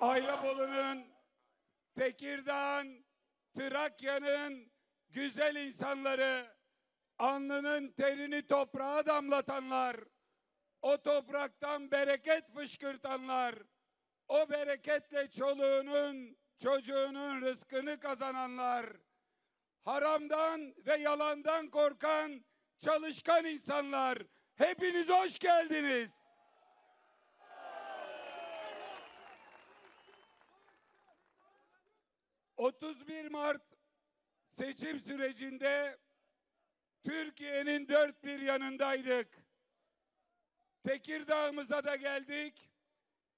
Ayvabolu'nun, Tekirdağ'ın, Trakya'nın güzel insanları, alnının terini toprağa damlatanlar, o topraktan bereket fışkırtanlar, o bereketle çoluğunun, çocuğunun rızkını kazananlar, haramdan ve yalandan korkan çalışkan insanlar, hepiniz hoş geldiniz. ...31 Mart seçim sürecinde Türkiye'nin dört bir yanındaydık. Tekirdağ'ımıza da geldik.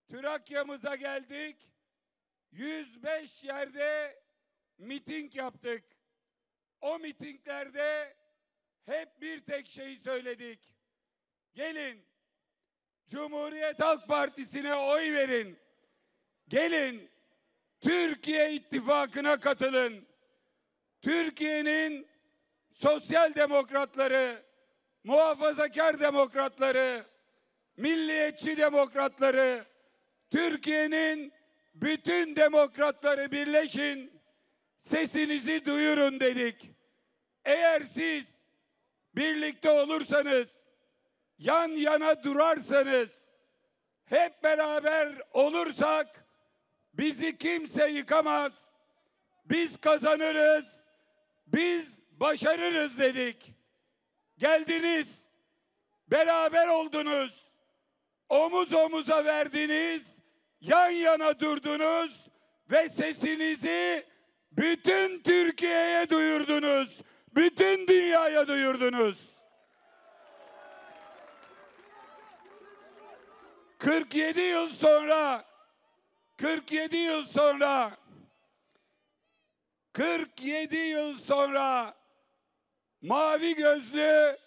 Trakya'mıza geldik. 105 yerde miting yaptık. O mitinglerde hep bir tek şeyi söyledik. Gelin Cumhuriyet Halk Partisi'ne oy verin. Gelin Türkiye İttifakı'na katılın. Türkiye'nin sosyal demokratları, muhafazakar demokratları, milliyetçi demokratları, Türkiye'nin bütün demokratları birleşin, sesinizi duyurun dedik. Eğer siz birlikte olursanız, yan yana durarsanız, hep beraber olursak bizi kimse yıkamaz. Biz kazanırız. Biz başarırız dedik. Geldiniz. Beraber oldunuz. Omuz omuza verdiniz. Yan yana durdunuz ve sesinizi bütün Türkiye'ye duyurdunuz. Bütün dünyaya duyurdunuz. 47 yıl sonra 47 yıl sonra 47 yıl sonra mavi gözlü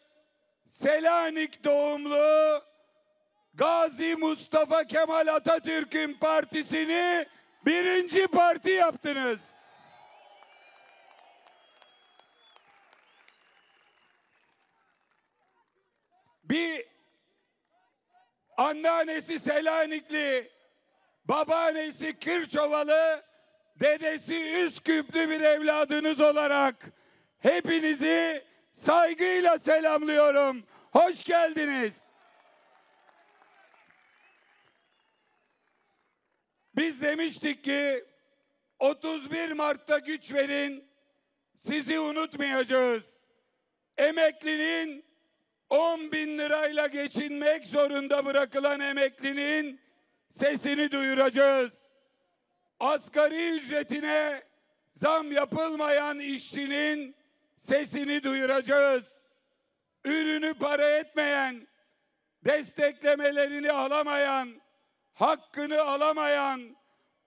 Selanik doğumlu Gazi Mustafa Kemal Atatürk'ün partisini birinci parti yaptınız. Bir anneannesi Selanikli, babaannesi Kırçovalı, dedesi Üsküplü bir evladınız olarak hepinizi saygıyla selamlıyorum. Hoş geldiniz. Biz demiştik ki 31 Mart'ta güç verin, sizi unutmayacağız. Emeklinin 10 bin lirayla geçinmek zorunda bırakılan emeklinin sesini duyuracağız. Asgari ücretine zam yapılmayan işçinin sesini duyuracağız. Ürünü para etmeyen, desteklemelerini alamayan, hakkını alamayan,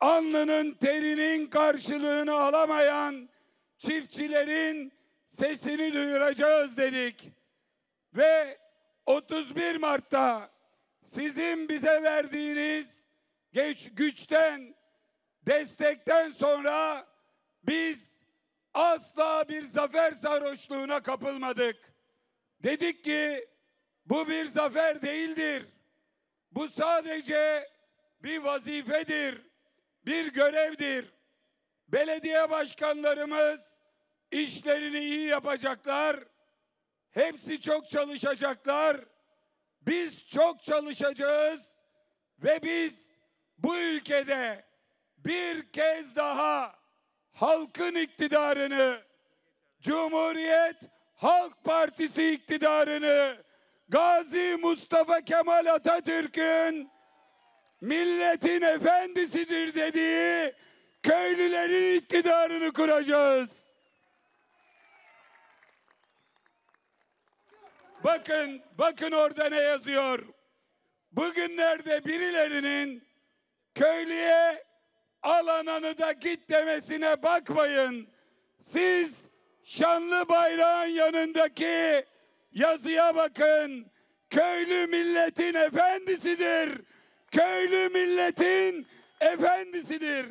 alnının terinin karşılığını alamayan çiftçilerin sesini duyuracağız dedik. Ve 31 Mart'ta sizin bize verdiğiniz geç güçten, destekten sonra biz asla bir zafer sarhoşluğuna kapılmadık. Dedik ki bu bir zafer değildir. Bu sadece bir vazifedir, bir görevdir. Belediye başkanlarımız işlerini iyi yapacaklar. Hepsi çok çalışacaklar. Biz çok çalışacağız ve biz bu ülkede bir kez daha halkın iktidarını, Cumhuriyet Halk Partisi iktidarını, Gazi Mustafa Kemal Atatürk'ün milletin efendisidir dediği köylülerin iktidarını kuracağız. Bakın, bakın orada ne yazıyor. Bugünlerde birilerinin köylüye alananı da git demesine bakmayın. Siz şanlı bayrağın yanındaki yazıya bakın. Köylü milletin efendisidir. Köylü milletin efendisidir.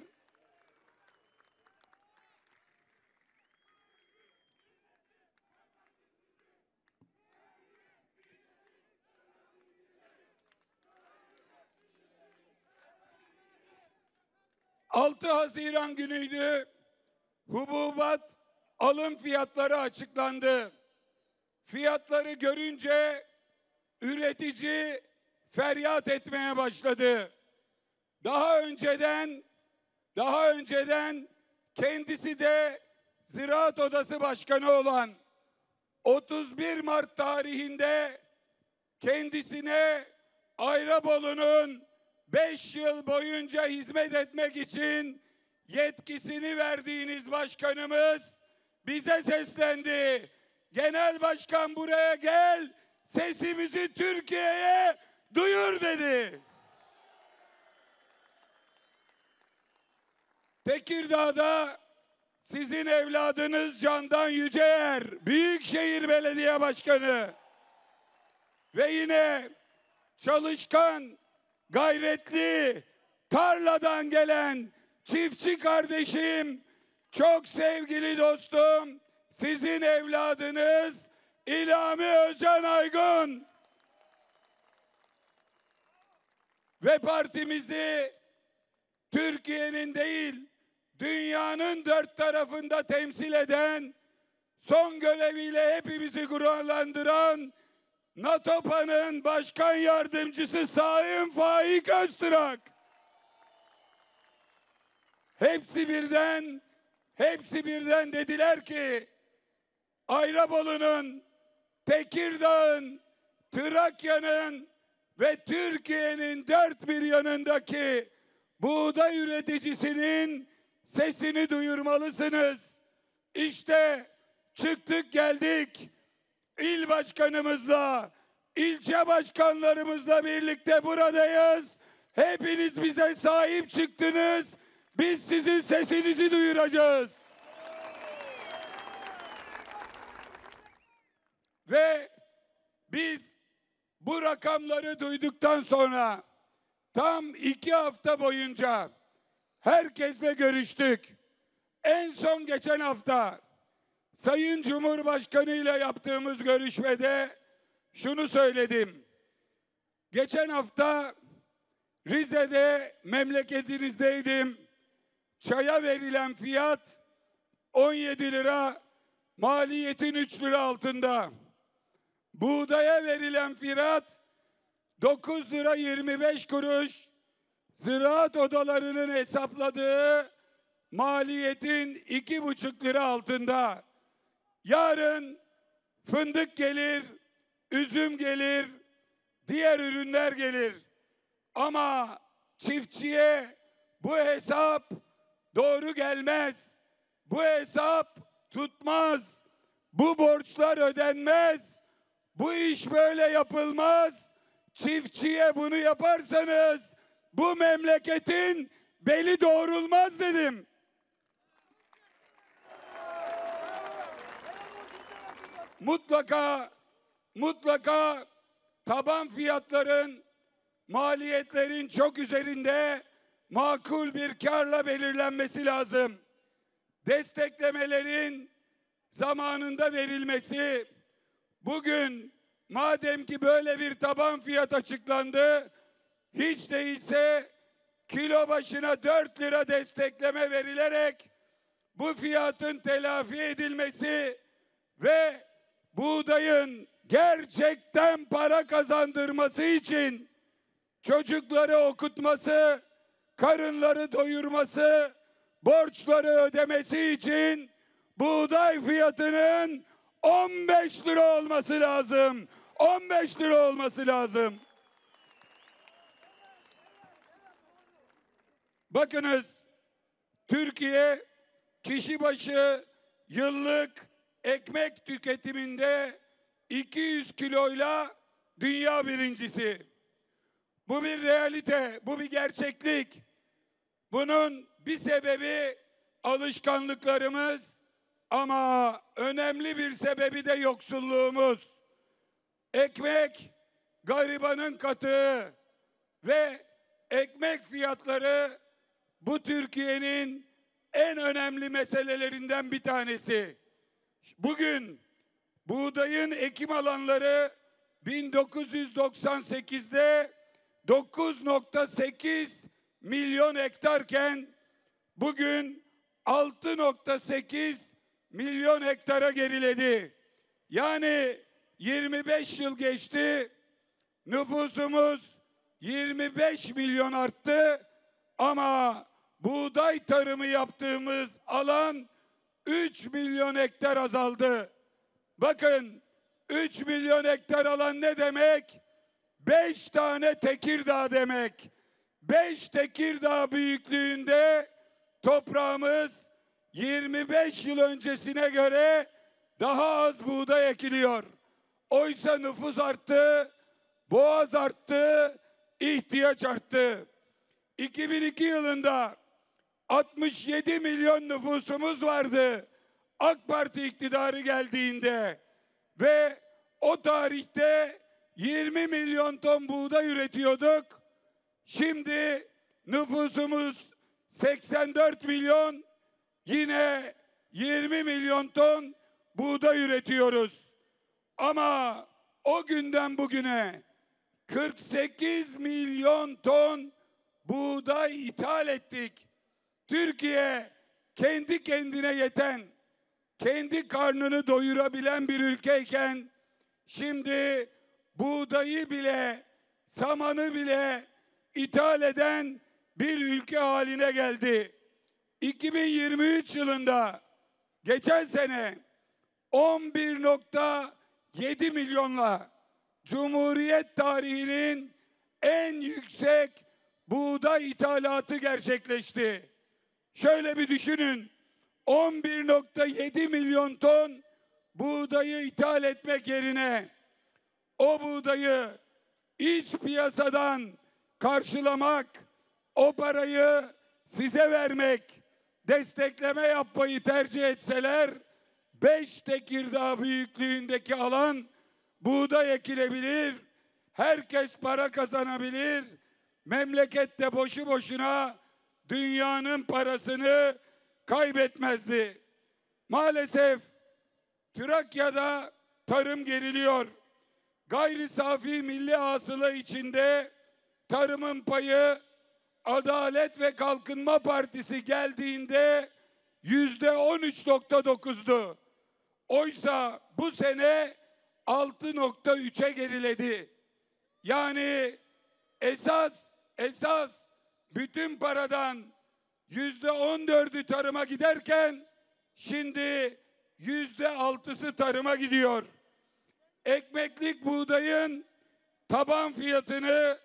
6 Haziran günüydü. Hububat alım fiyatları açıklandı. Fiyatları görünce üretici feryat etmeye başladı. Daha önceden daha önceden kendisi de Ziraat Odası Başkanı olan 31 Mart tarihinde kendisine Ayrabolu'nun 5 yıl boyunca hizmet etmek için yetkisini verdiğiniz başkanımız bize seslendi. Genel başkan buraya gel, sesimizi Türkiye'ye duyur dedi. Tekirdağ'da sizin evladınız Candan Yüceyer, Büyükşehir Belediye Başkanı ve yine çalışkan, gayretli, tarladan gelen çiftçi kardeşim, çok sevgili dostum, sizin evladınız İlhami Özcan Aygun. Ve partimizi Türkiye'nin değil, dünyanın dört tarafında temsil eden, son göreviyle hepimizi gururlandıran NATOPA'nın başkan yardımcısı Sayın Faik Öztürk. Hepsi birden, hepsi birden dediler ki Ayrabolu'nun, Tekirdağ'ın, Trakya'nın ve Türkiye'nin dört bir yanındaki buğday üreticisinin sesini duyurmalısınız. İşte çıktık geldik. İl başkanımızla, ilçe başkanlarımızla birlikte buradayız. Hepiniz bize sahip çıktınız. Biz sizin sesinizi duyuracağız. Ve biz bu rakamları duyduktan sonra tam iki hafta boyunca herkesle görüştük. En son geçen hafta Sayın Cumhurbaşkanı ile yaptığımız görüşmede şunu söyledim. Geçen hafta Rize'de memleketinizdeydim. Çaya verilen fiyat 17 lira, maliyetin 3 lira altında. Buğdaya verilen fiyat 9 lira 25 kuruş. Ziraat odalarının hesapladığı maliyetin iki buçuk lira altında. Yarın fındık gelir, üzüm gelir, diğer ürünler gelir. Ama çiftçiye bu hesap doğru gelmez. Bu hesap tutmaz. Bu borçlar ödenmez. Bu iş böyle yapılmaz. Çiftçiye bunu yaparsanız bu memleketin beli doğrulmaz dedim. Mutlaka mutlaka taban fiyatların maliyetlerin çok üzerinde makul bir karla belirlenmesi lazım. Desteklemelerin zamanında verilmesi bugün madem ki böyle bir taban fiyat açıklandı hiç değilse kilo başına 4 lira destekleme verilerek bu fiyatın telafi edilmesi ve buğdayın gerçekten para kazandırması için çocukları okutması, karınları doyurması, borçları ödemesi için buğday fiyatının 15 lira olması lazım. 15 lira olması lazım. Bakınız Türkiye kişi başı yıllık ekmek tüketiminde 200 kiloyla dünya birincisi. Bu bir realite, bu bir gerçeklik. Bunun bir sebebi alışkanlıklarımız ama önemli bir sebebi de yoksulluğumuz. Ekmek garibanın katığı ve ekmek fiyatları bu Türkiye'nin en önemli meselelerinden bir tanesi. Bugün buğdayın ekim alanları 1998'de 9.8 milyon hektarken bugün 6.8 milyon hektara geriledi. Yani 25 yıl geçti. Nüfusumuz 25 milyon arttı ama buğday tarımı yaptığımız alan 3 milyon hektar azaldı. Bakın 3 milyon hektar alan ne demek? 5 tane Tekirdağ demek. 5 Tekirdağ büyüklüğünde toprağımız 25 yıl öncesine göre daha az buğday ekiliyor. Oysa nüfus arttı, boğaz arttı, ihtiyaç arttı. 2002 yılında 67 milyon nüfusumuz vardı. AK Parti iktidarı geldiğinde ve o tarihte 20 milyon ton buğday üretiyorduk. Şimdi nüfusumuz 84 milyon yine 20 milyon ton buğday üretiyoruz. Ama o günden bugüne 48 milyon ton buğday ithal ettik. Türkiye kendi kendine yeten, kendi karnını doyurabilen bir ülkeyken şimdi buğdayı bile, samanı bile ithal eden bir ülke haline geldi. 2023 yılında geçen sene 11.7 milyonla Cumhuriyet tarihinin en yüksek buğday ithalatı gerçekleşti. Şöyle bir düşünün. 11.7 milyon ton buğdayı ithal etmek yerine o buğdayı iç piyasadan karşılamak, o parayı size vermek, destekleme yapmayı tercih etseler 5 Tekirdağ büyüklüğündeki alan buğday ekilebilir, herkes para kazanabilir, memlekette boşu boşuna dünyanın parasını kaybetmezdi. Maalesef Trakya'da tarım geriliyor. Gayri safi milli hasıla içinde tarımın payı Adalet ve Kalkınma Partisi geldiğinde yüzde 13.9'du. Oysa bu sene 6.3'e geriledi. Yani esas esas bütün paradan yüzde 14'ü tarıma giderken şimdi yüzde altısı tarıma gidiyor. Ekmeklik buğdayın taban fiyatını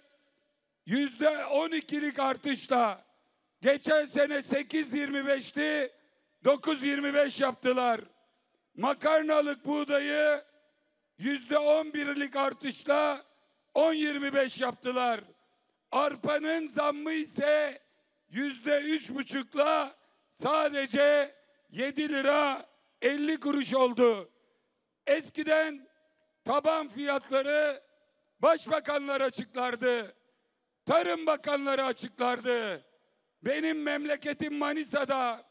yüzde 12'lik artışla geçen sene 8.25'ti 9.25 yaptılar. Makarnalık buğdayı yüzde 11'lik artışla 10.25 yaptılar. Arpanın zammı ise yüzde üç buçukla sadece 7 lira 50 kuruş oldu. Eskiden taban fiyatları başbakanlar açıklardı. Tarım bakanları açıklardı. Benim memleketim Manisa'da,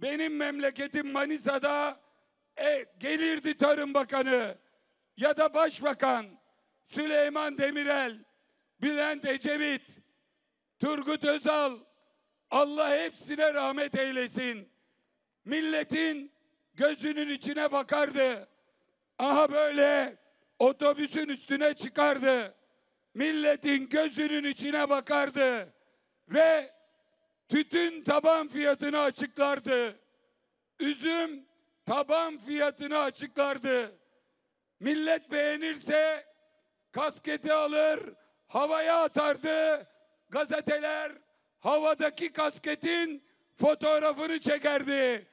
benim memleketim Manisa'da e, gelirdi Tarım Bakanı ya da Başbakan Süleyman Demirel, Bülent Ecevit, Turgut Özal, Allah hepsine rahmet eylesin. Milletin gözünün içine bakardı. Aha böyle otobüsün üstüne çıkardı. Milletin gözünün içine bakardı ve tütün taban fiyatını açıklardı. Üzüm taban fiyatını açıklardı. Millet beğenirse kasketi alır, havaya atardı. Gazeteler havadaki kasketin fotoğrafını çekerdi.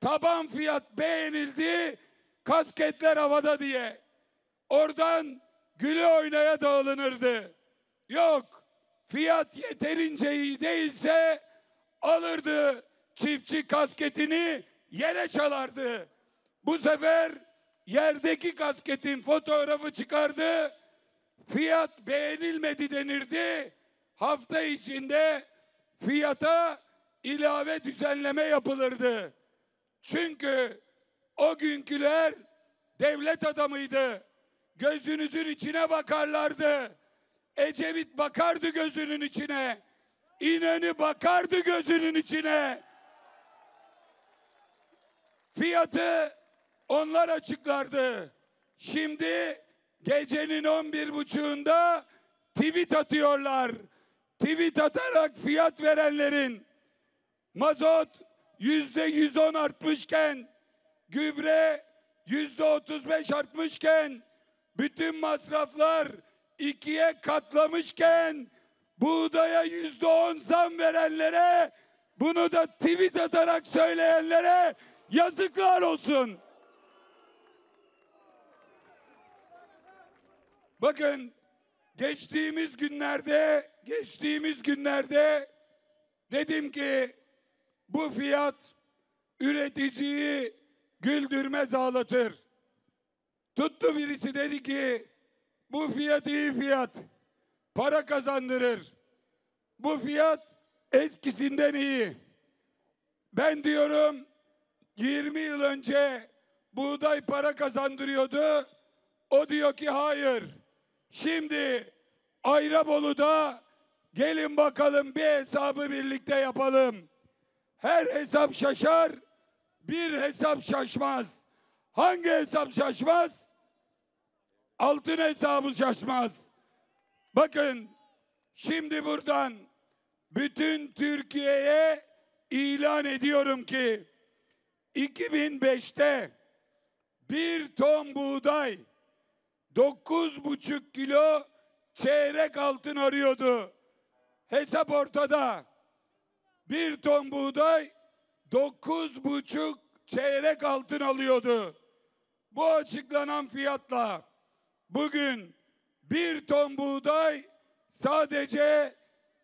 Taban fiyat beğenildi, kasketler havada diye. Oradan güle oynaya dağılınırdı. Yok, fiyat yeterince iyi değilse alırdı çiftçi kasketini yere çalardı. Bu sefer yerdeki kasketin fotoğrafı çıkardı. Fiyat beğenilmedi denirdi. Hafta içinde fiyata ilave düzenleme yapılırdı. Çünkü o günküler devlet adamıydı. Gözünüzün içine bakarlardı. Ecevit bakardı gözünün içine. İnönü bakardı gözünün içine. Fiyatı onlar açıklardı. Şimdi gecenin 11 buçuğunda tweet atıyorlar. Tweet atarak fiyat verenlerin mazot yüzde 110 artmışken gübre yüzde 35 artmışken bütün masraflar ikiye katlamışken buğdaya yüzde 10 zam verenlere bunu da tweet atarak söyleyenlere yazıklar olsun. Bakın geçtiğimiz günlerde geçtiğimiz günlerde dedim ki bu fiyat üreticiyi güldürmez ağlatır. Tuttu birisi dedi ki bu fiyat iyi fiyat. Para kazandırır. Bu fiyat eskisinden iyi. Ben diyorum 20 yıl önce buğday para kazandırıyordu. O diyor ki hayır. Şimdi Ayrabolu'da gelin bakalım bir hesabı birlikte yapalım. Her hesap şaşar, bir hesap şaşmaz. Hangi hesap şaşmaz? Altın hesabı şaşmaz. Bakın şimdi buradan bütün Türkiye'ye ilan ediyorum ki 2005'te bir ton buğday 9,5 kilo çeyrek altın arıyordu. Hesap ortada. Bir ton buğday 9,5 çeyrek altın alıyordu. Bu açıklanan fiyatla bugün bir ton buğday sadece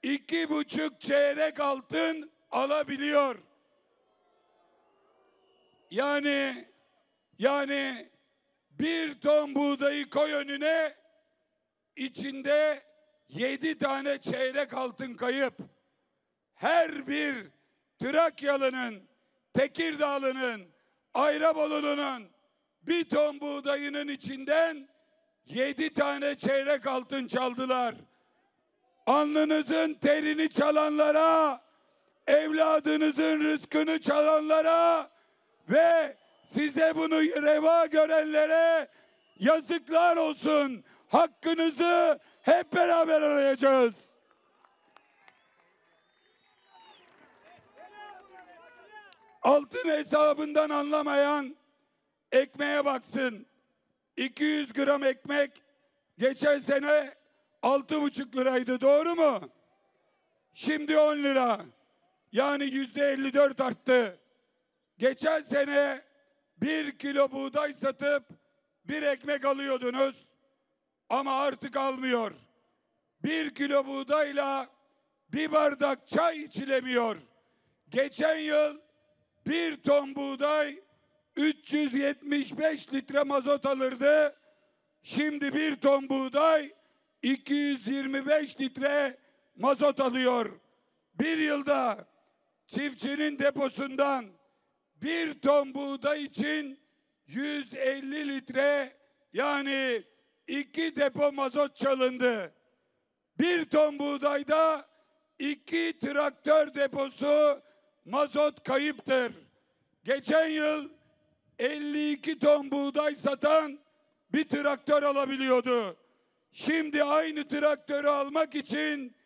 iki buçuk çeyrek altın alabiliyor. Yani yani bir ton buğdayı koy önüne içinde yedi tane çeyrek altın kayıp. Her bir Trakyalı'nın, Tekirdağlı'nın, Ayrabolu'nun bir ton buğdayının içinden yedi tane çeyrek altın çaldılar. Alnınızın terini çalanlara, evladınızın rızkını çalanlara ve size bunu reva görenlere yazıklar olsun. Hakkınızı hep beraber arayacağız. Altın hesabından anlamayan ekmeğe baksın. 200 gram ekmek geçen sene altı buçuk liraydı doğru mu? Şimdi 10 lira. Yani yüzde 54 arttı. Geçen sene bir kilo buğday satıp bir ekmek alıyordunuz. Ama artık almıyor. Bir kilo buğdayla bir bardak çay içilemiyor. Geçen yıl bir ton buğday 375 litre mazot alırdı. Şimdi bir ton buğday 225 litre mazot alıyor. Bir yılda çiftçinin deposundan bir ton buğday için 150 litre yani iki depo mazot çalındı. Bir ton buğdayda iki traktör deposu mazot kayıptır. Geçen yıl 52 ton buğday satan bir traktör alabiliyordu. Şimdi aynı traktörü almak için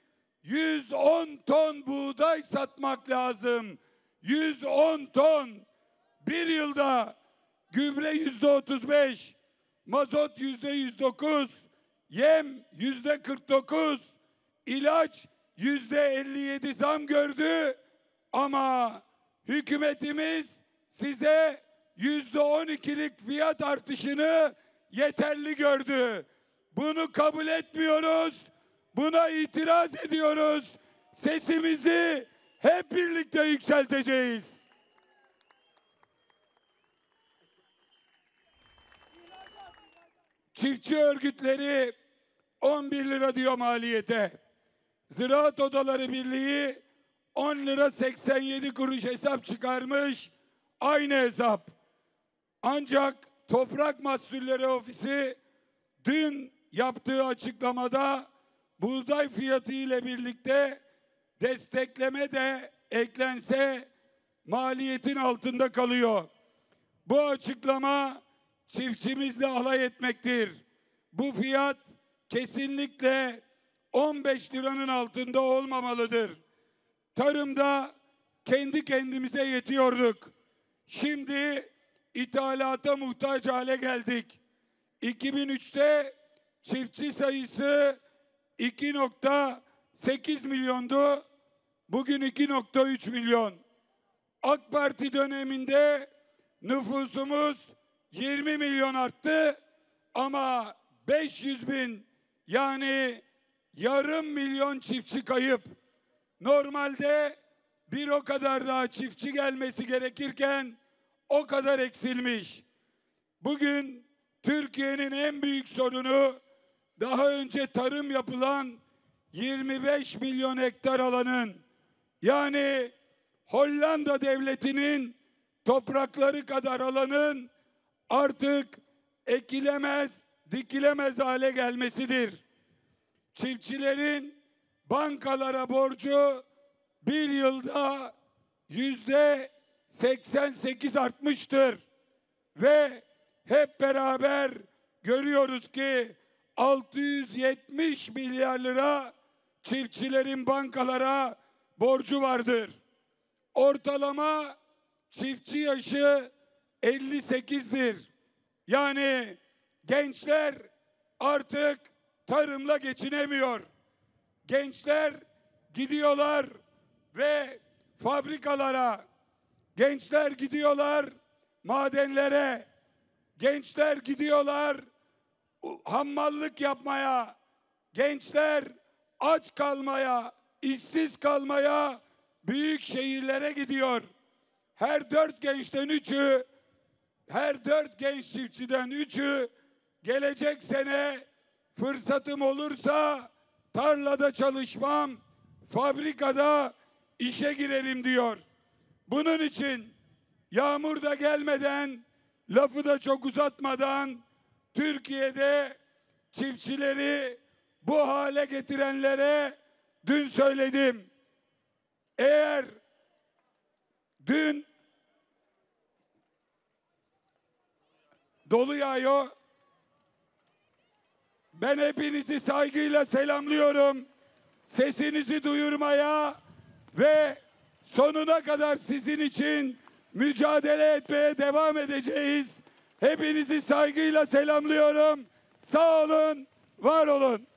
110 ton buğday satmak lazım. 110 ton. Bir yılda gübre yüzde 35, mazot yüzde 109, yem yüzde 49, ilaç yüzde 57 zam gördü. Ama hükümetimiz size yüzde 12'lik fiyat artışını yeterli gördü. Bunu kabul etmiyoruz. Buna itiraz ediyoruz. Sesimizi hep birlikte yükselteceğiz. Çiftçi örgütleri 11 lira diyor maliyete. Ziraat Odaları Birliği 10 lira 87 kuruş hesap çıkarmış. Aynı hesap. Ancak Toprak Mahsulleri Ofisi dün yaptığı açıklamada buğday fiyatı ile birlikte destekleme de eklense maliyetin altında kalıyor. Bu açıklama çiftçimizle alay etmektir. Bu fiyat kesinlikle 15 liranın altında olmamalıdır. Tarımda kendi kendimize yetiyorduk. Şimdi ithalata muhtaç hale geldik. 2003'te çiftçi sayısı 2.8 milyondu. Bugün 2.3 milyon. AK Parti döneminde nüfusumuz 20 milyon arttı ama 500 bin yani yarım milyon çiftçi kayıp. Normalde bir o kadar daha çiftçi gelmesi gerekirken o kadar eksilmiş. Bugün Türkiye'nin en büyük sorunu daha önce tarım yapılan 25 milyon hektar alanın yani Hollanda devletinin toprakları kadar alanın artık ekilemez, dikilemez hale gelmesidir. Çiftçilerin bankalara borcu bir yılda yüzde 88 artmıştır. Ve hep beraber görüyoruz ki 670 milyar lira çiftçilerin bankalara borcu vardır. Ortalama çiftçi yaşı 58'dir. Yani gençler artık tarımla geçinemiyor. Gençler gidiyorlar ve fabrikalara, gençler gidiyorlar madenlere, gençler gidiyorlar hammallık yapmaya, gençler aç kalmaya, işsiz kalmaya büyük şehirlere gidiyor. Her dört gençten üçü, her dört genç çiftçiden üçü gelecek sene fırsatım olursa tarlada çalışmam, fabrikada işe girelim diyor. Bunun için yağmur da gelmeden, lafı da çok uzatmadan Türkiye'de çiftçileri bu hale getirenlere dün söyledim. Eğer dün dolu yağıyor. Ben hepinizi saygıyla selamlıyorum. Sesinizi duyurmaya ve sonuna kadar sizin için mücadele etmeye devam edeceğiz. Hepinizi saygıyla selamlıyorum. Sağ olun, var olun.